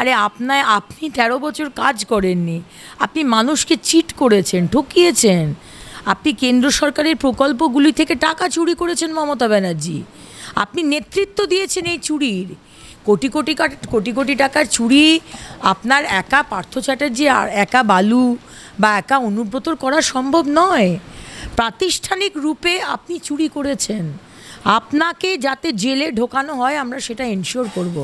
আরে আপনায়, আপনি তেরো বছর কাজ করেননি। আপনি মানুষকে চিট করেছেন, ঠকিয়েছেন। আপনি কেন্দ্র সরকারের প্রকল্পগুলি থেকে টাকা চুরি করেছেন মমতা ব্যানার্জি। আপনি নেতৃত্ব দিয়েছেন এই চুরির। কোটি কোটি কোটি কোটি টাকার চুরি, আপনার একা পার্থ চ্যাটার্জি আর একা বালু বা একা অনুব্রতর করা সম্ভব নয়। প্রাতিষ্ঠানিক রূপে আপনি চুরি করেছেন। আপনাকে যাতে জেলে ঢোকানো হয়, আমরা সেটা এনশিওর করব।